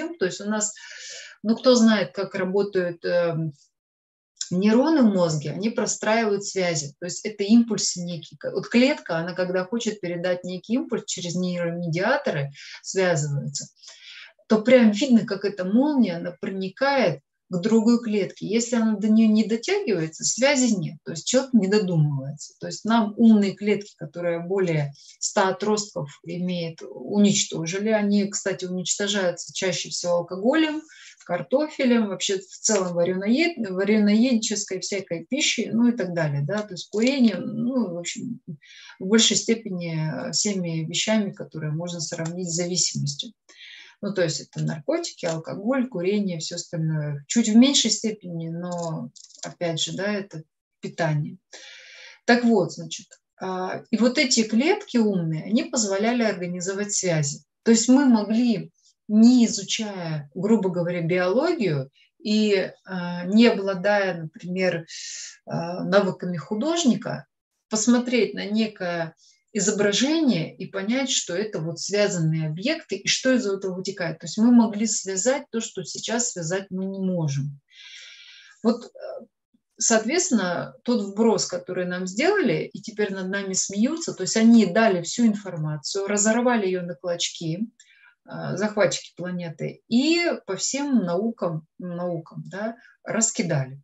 систем. То есть у нас, ну кто знает, как работают э, нейроны в мозге, они простраивают связи. То есть это импульсы некие. Вот клетка, она когда хочет передать некий импульс через нейромедиаторы, связывается, то прям видно, как эта молния, она проникает к другой клетке. Если она до нее не дотягивается, связи нет. То есть человек не додумывается. То есть нам умные клетки, которые более 100 отростков имеют, уничтожили. Они, кстати, уничтожаются чаще всего алкоголем, картофелем, вообще в целом вареноед, вареноедческой всякой пищей, ну и так далее, да, то есть курением, ну, в общем, в большей степени всеми вещами, которые можно сравнить с зависимостью. Ну, то есть это наркотики, алкоголь, курение, все остальное. Чуть в меньшей степени, но, опять же, да, это питание. Так вот, значит, а, и вот эти клетки умные, они позволяли организовать связи. То есть мы могли, не изучая, грубо говоря, биологию, и э, не обладая, например, э, навыками художника, посмотреть на некое изображение и понять, что это вот связанные объекты и что из этого вытекает. То есть мы могли связать то, что сейчас связать мы не можем. Вот, э, соответственно, тот вброс, который нам сделали, и теперь над нами смеются, то есть они дали всю информацию, разорвали ее на клочки, э, захватчики планеты, и по всем наукам, наукам да, раскидали.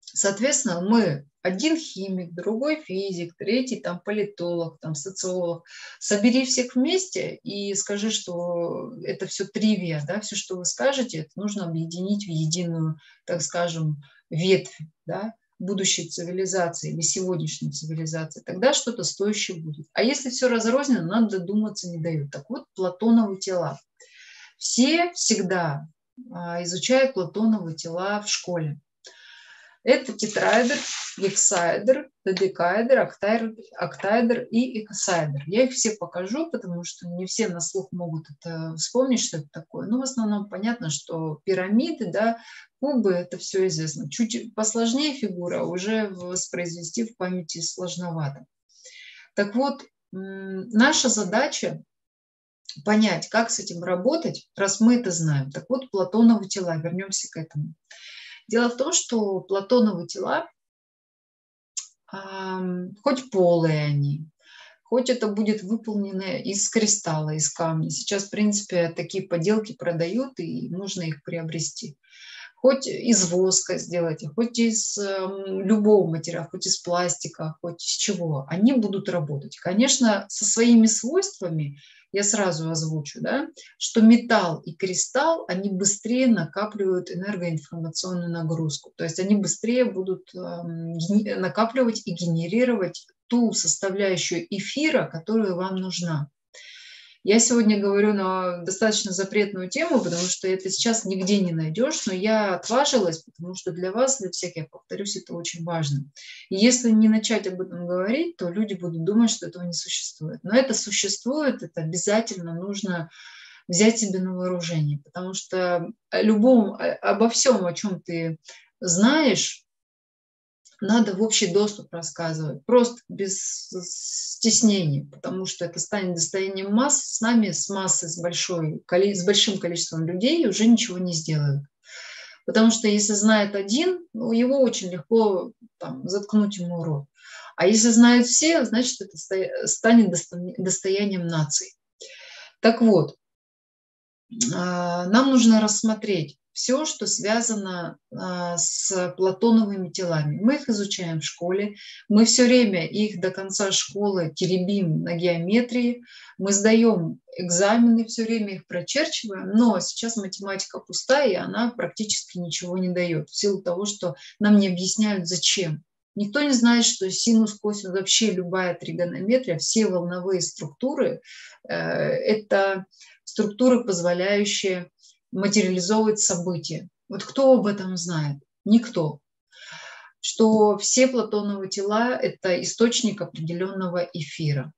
Соответственно, мы один химик, другой физик, третий там политолог, там социолог. Собери всех вместе и скажи, что это все тривия, да, все, что вы скажете, это нужно объединить в единую, так скажем, ветвь, да, будущей цивилизации или сегодняшней цивилизации, тогда что-то стоящее будет. А если все разрознено, надо додуматься не дают. Так вот, Платоновы тела. Все всегда а, изучают Платоновы тела в школе. Это тетраэдр, гексаэдр, додекаэдр, октаэдр, октаэдр и экосаэдр. Я их все покажу, потому что не все на слух могут это вспомнить, что это такое. Но в основном понятно, что пирамиды, да, кубы, это все известно. Чуть посложнее фигура уже воспроизвести в памяти сложновато. Так вот, наша задача понять, как с этим работать, раз мы это знаем. Так вот, Платоновы тела, вернемся к этому. Дело в том, что платоновые тела, хоть полые они, хоть это будет выполнено из кристалла, из камня. Сейчас, в принципе, такие поделки продают, и нужно их приобрести. Хоть из воска сделать, хоть из любого материала, хоть из пластика, хоть из чего. Они будут работать. Конечно, со своими свойствами я сразу озвучу, да, что металл и кристалл, они быстрее накапливают энергоинформационную нагрузку. То есть они быстрее будут накапливать и генерировать ту составляющую эфира, которая вам нужна. Я сегодня говорю на достаточно запретную тему, потому что это сейчас нигде не найдешь, но я отважилась, потому что для вас, для всех, я повторюсь, это очень важно. И если не начать об этом говорить, то люди будут думать, что этого не существует. Но это существует, это обязательно нужно взять себе на вооружение, потому что любом, обо всем, о чем ты знаешь, надо в общий доступ рассказывать, просто без стеснений, потому что это станет достоянием масс. С нами, с массой, с, большой, с большим количеством людей уже ничего не сделают. Потому что если знает один, ну, его очень легко там, заткнуть ему рот. А если знают все, значит, это станет достоянием нации. Так вот, а, нам нужно рассмотреть, все, что связано а, с платоновыми телами. Мы их изучаем в школе, мы все время их до конца школы теребим на геометрии, мы сдаем экзамены, все время их прочерчиваем, но сейчас математика пустая, и она практически ничего не дает, в силу того, что нам не объясняют, зачем. Никто не знает, что синус, косинус, вообще любая тригонометрия, все волновые структуры э, – это структуры, позволяющие материализовывать события. Вот кто об этом знает? Никто. Что все платоновые тела – это источник определенного эфира.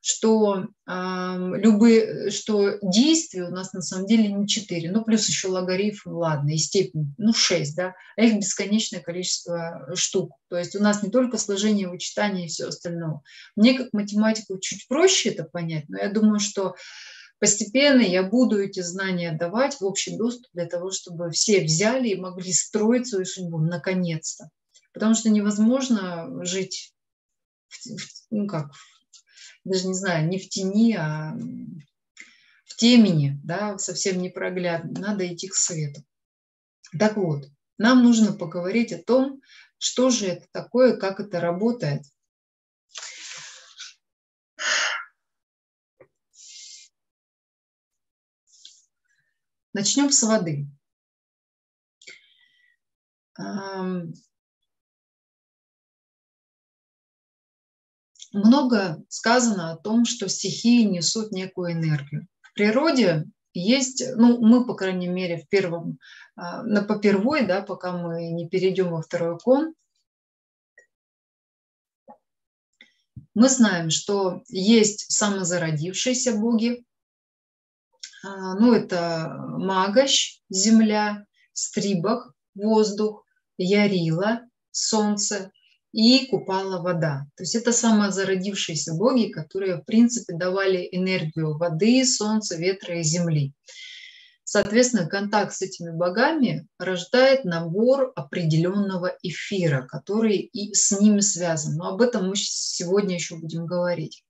Что, э, любые, что действия у нас на самом деле не четыре, ну плюс еще логарифм, ладно, и степень, ну шесть, да, а их бесконечное количество штук. То есть у нас не только сложение, вычитание и все остальное. Мне как математику чуть проще это понять, но я думаю, что Постепенно я буду эти знания давать в общий доступ для того, чтобы все взяли и могли строить свою судьбу наконец-то. Потому что невозможно жить, в, ну как, даже не знаю, не в тени, а в темени, да, совсем непроглядно. Надо идти к свету. Так вот, нам нужно поговорить о том, что же это такое, как это работает. Начнем с воды. Много сказано о том, что стихии несут некую энергию. В природе есть, ну, мы, по крайней мере, в первом, а, на попервой, да, пока мы не перейдем во второй кон, мы знаем, что есть самозародившиеся боги, ну, это Магощ, земля, Стрибах, воздух, Ярила, солнце и Купала, вода. То есть это самозародившиеся боги, которые, в принципе, давали энергию воды, солнца, ветра и земли. Соответственно, контакт с этими богами рождает набор определенного эфира, который и с ними связан. Но об этом мы сегодня еще будем говорить.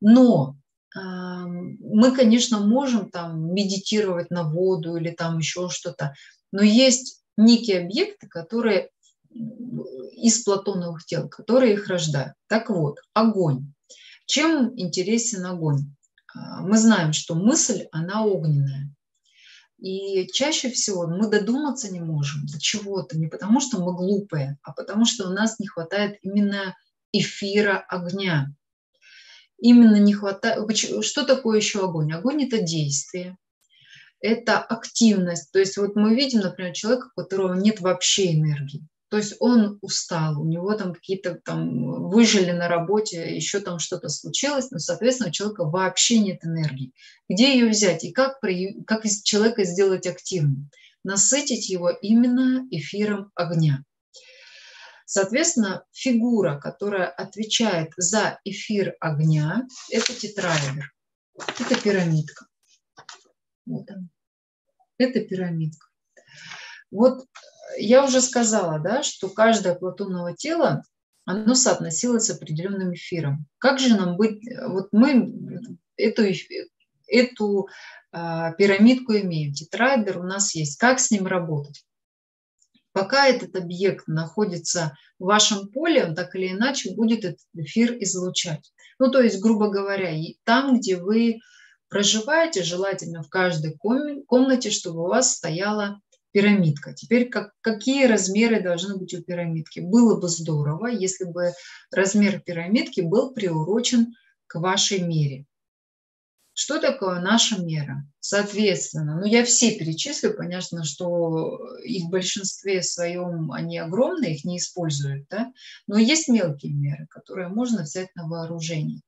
Но мы, конечно, можем там медитировать на воду или там еще что-то, но есть некие объекты, которые из платоновых тел, которые их рождают. Так вот, огонь. Чем интересен огонь? А, мы знаем, что мысль, она огненная. И чаще всего мы додуматься не можем до чего-то, не потому что мы глупые, а потому что у нас не хватает именно эфира огня именно не хватает... Что такое еще огонь? Огонь – это действие, это активность. То есть вот мы видим, например, человека, у которого нет вообще энергии. То есть он устал, у него там какие-то там выжили на работе, еще там что-то случилось, но, соответственно, у человека вообще нет энергии. Где ее взять и как, при, как из человека сделать активным? Насытить его именно эфиром огня. Соответственно, фигура, которая отвечает за эфир огня, это тетраэдр. Это пирамидка. Вот он. Это пирамидка. Вот я уже сказала, да, что каждое платоново тело, оно соотносилось с определенным эфиром. Как же нам быть, вот мы эту, эту а, пирамидку имеем, тетраэдр у нас есть. Как с ним работать? Пока этот объект находится в вашем поле, он так или иначе будет этот эфир излучать. Ну, то есть, грубо говоря, там, где вы проживаете, желательно в каждой комнате, чтобы у вас стояла пирамидка. Теперь как, какие размеры должны быть у пирамидки? Было бы здорово, если бы размер пирамидки был приурочен к вашей мере. Что такое наша мера? Соответственно, ну я все перечислю, понятно, что их в большинстве своем они огромные, их не используют, да? но есть мелкие меры, которые можно взять на вооружение.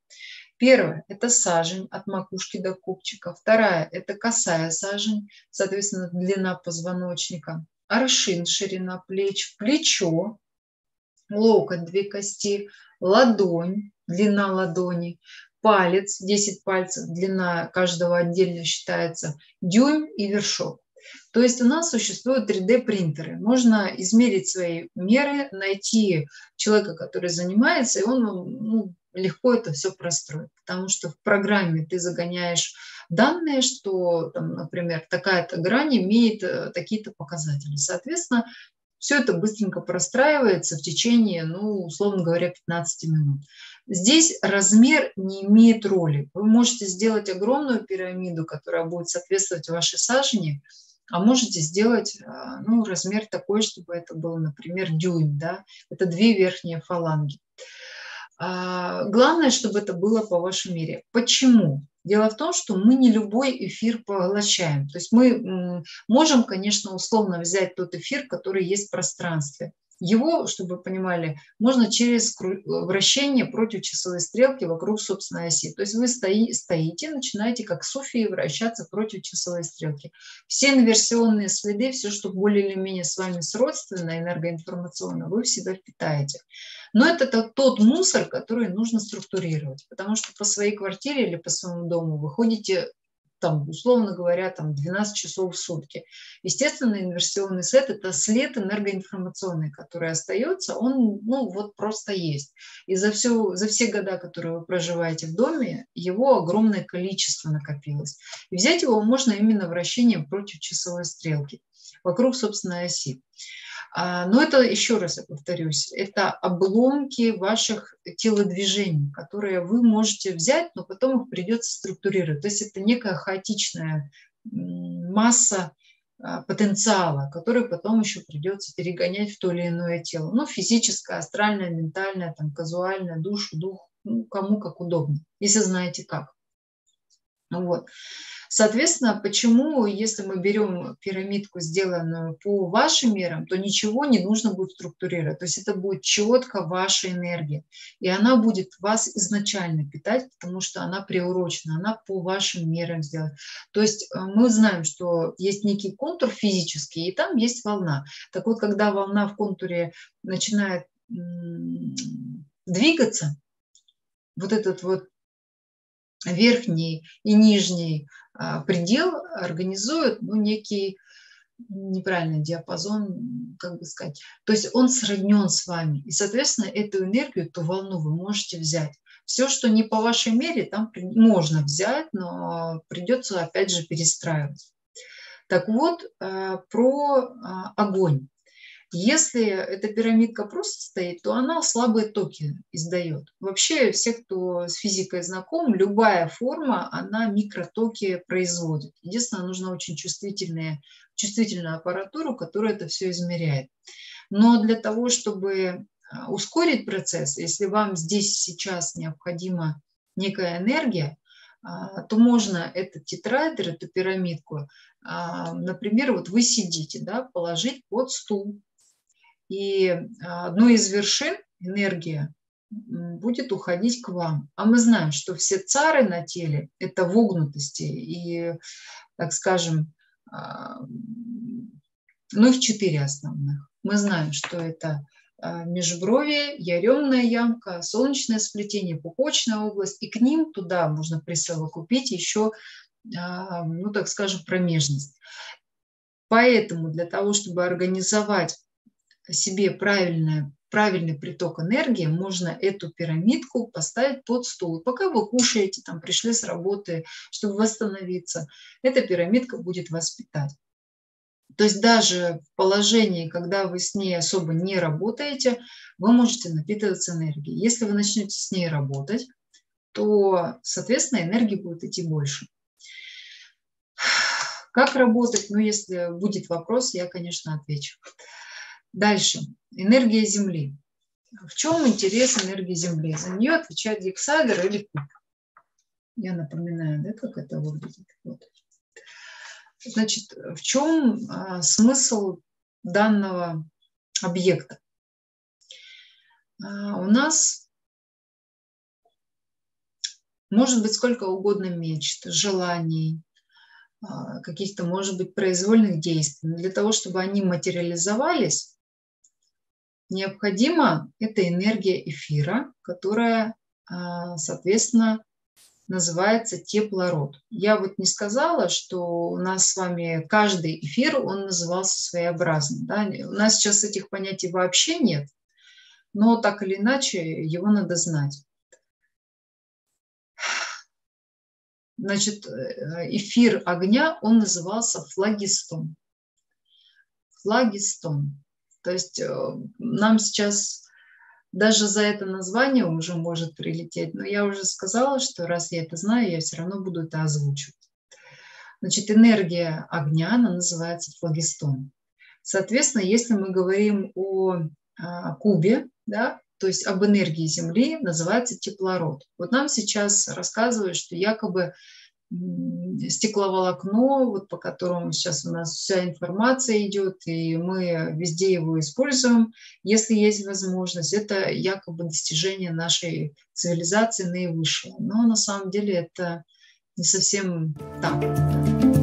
Первое – это сажень от макушки до копчика. Вторая – это косая сажень, соответственно, длина позвоночника. Аршин – ширина плеч, плечо, локоть – две кости, ладонь, длина ладони, палец, 10 пальцев, длина каждого отдельно считается, дюйм и вершок. То есть у нас существуют 3D-принтеры. Можно измерить свои меры, найти человека, который занимается, и он ну, легко это все простроит. Потому что в программе ты загоняешь данные, что, там, например, такая-то грань имеет э, такие-то показатели. Соответственно, все это быстренько простраивается в течение, ну, условно говоря, 15 минут. Здесь размер не имеет роли. Вы можете сделать огромную пирамиду, которая будет соответствовать вашей сажене, а можете сделать а, ну, размер такой, чтобы это был, например, дюйм. Да? Это две верхние фаланги. А, главное, чтобы это было по вашей мере. Почему? Дело в том, что мы не любой эфир поглощаем. То есть мы можем, конечно, условно взять тот эфир, который есть в пространстве. Его, чтобы вы понимали, можно через вращение против часовой стрелки вокруг собственной оси. То есть вы стои, стоите, начинаете как суфии вращаться против часовой стрелки. Все инверсионные следы, все, что более или менее с вами сродственно энергоинформационно, вы в себя впитаете. Но это тот мусор, который нужно структурировать, потому что по своей квартире или по своему дому вы ходите там, условно говоря, там 12 часов в сутки. Естественно, инверсионный сет – это след энергоинформационный, который остается, он, ну, вот просто есть. И за, все, за все года, которые вы проживаете в доме, его огромное количество накопилось. И взять его можно именно вращением против часовой стрелки, вокруг собственной оси. А, но это, еще раз я повторюсь, это обломки ваших телодвижений, которые вы можете взять, но потом их придется структурировать. То есть это некая хаотичная масса а, потенциала, который потом еще придется перегонять в то или иное тело. Ну, физическое, астральное, ментальное, там, казуальное, душу, дух, ну, кому как удобно, если знаете как. Вот. Соответственно, почему, если мы берем пирамидку, сделанную по вашим мерам, то ничего не нужно будет структурировать. То есть это будет четко ваша энергия. И она будет вас изначально питать, потому что она приурочена, она по вашим мерам сделана. То есть э, мы знаем, что есть некий контур физический, и там есть волна. Так вот, когда волна в контуре начинает двигаться, вот этот вот верхний и нижний а, предел организуют ну, некий неправильный диапазон, как бы сказать. То есть он сроднен с вами. И, соответственно, эту энергию, эту волну вы можете взять. Все, что не по вашей мере, там можно взять, но придется опять же перестраивать. Так вот, а, про а, огонь. Если эта пирамидка просто стоит, то она слабые токи издает. Вообще, все, кто с физикой знаком, любая форма, она микротоки производит. Единственное, нужна очень чувствительная, чувствительная аппаратура, которая это все измеряет. Но для того, чтобы а, ускорить процесс, если вам здесь сейчас необходима некая энергия, а, то можно этот тетрайдер, эту пирамидку, а, например, вот вы сидите, да, положить под стул, и а, одной из вершин энергия будет уходить к вам. А мы знаем, что все цары на теле – это вогнутости и, так скажем, а, ну, их четыре основных. Мы знаем, что это а, межбровье, яремная ямка, солнечное сплетение, пупочная область, и к ним туда можно присовокупить еще, ну, так скажем, промежность. Поэтому для того, чтобы организовать себе правильное, правильный приток энергии, можно эту пирамидку поставить под стол. Пока вы кушаете, там пришли с работы, чтобы восстановиться, эта пирамидка будет вас питать. То есть даже в положении, когда вы с ней особо не работаете, вы можете напитываться энергией. Если вы начнете с ней работать, то, соответственно, энергии будет идти больше. Как работать? Ну, если будет вопрос, я, конечно, отвечу. Дальше. Энергия Земли. В чем интерес энергии Земли? За нее отвечает гексагер или куб. Я напоминаю, да, как это выглядит. Вот. Значит, в чем а, смысл данного объекта? А, у нас может быть сколько угодно мечт, желаний, а, каких-то, может быть, произвольных действий. Но для того, чтобы они материализовались, необходима эта энергия эфира, которая, а, соответственно, называется теплород. Я вот не сказала, что у нас с вами каждый эфир, он назывался своеобразным. Да? У нас сейчас этих понятий вообще нет, но так или иначе его надо знать. Значит, э, эфир огня, он назывался флагистон. Флагистон. То есть э, нам сейчас даже за это название уже может прилететь, но я уже сказала, что раз я это знаю, я все равно буду это озвучивать. Значит, энергия огня, она называется флагистон. Соответственно, если мы говорим о а, кубе, да, то есть об энергии Земли, называется теплород. Вот нам сейчас рассказывают, что якобы стекловолокно, вот по которому сейчас у нас вся информация идет, и мы везде его используем, если есть возможность. Это якобы достижение нашей цивилизации наивысшего. Но на самом деле это не совсем так.